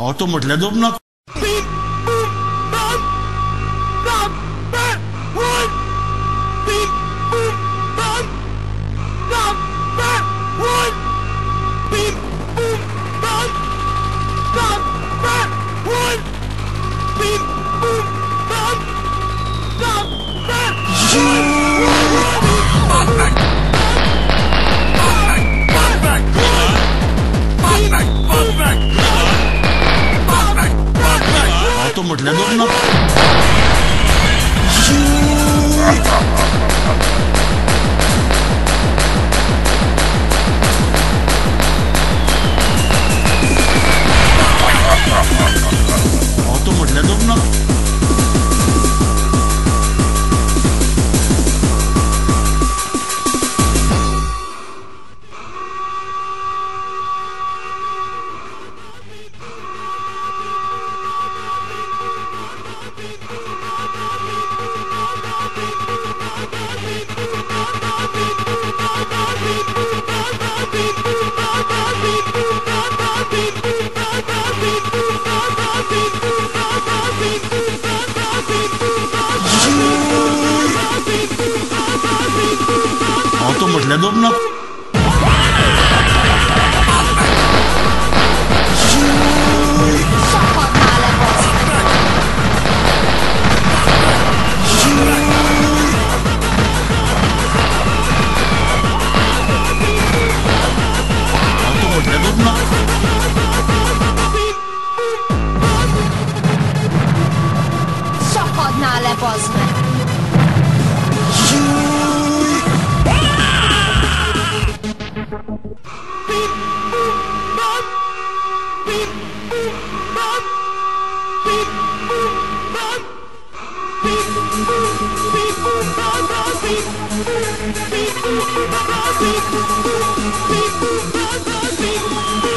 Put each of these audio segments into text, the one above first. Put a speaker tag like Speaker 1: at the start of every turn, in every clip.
Speaker 1: ऑटो तो मटल मतलब दो तो अपना multinacional. No, no. tomos la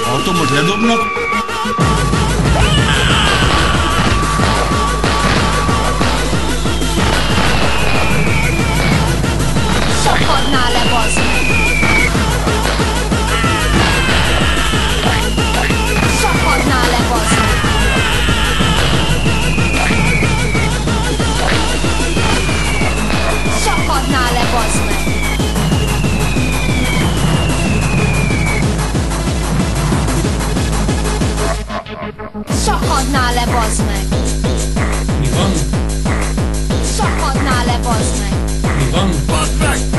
Speaker 1: हा तो
Speaker 2: podnale Bosnek. Iwan. Co podnale Bosnek. Iwan. Bosnek.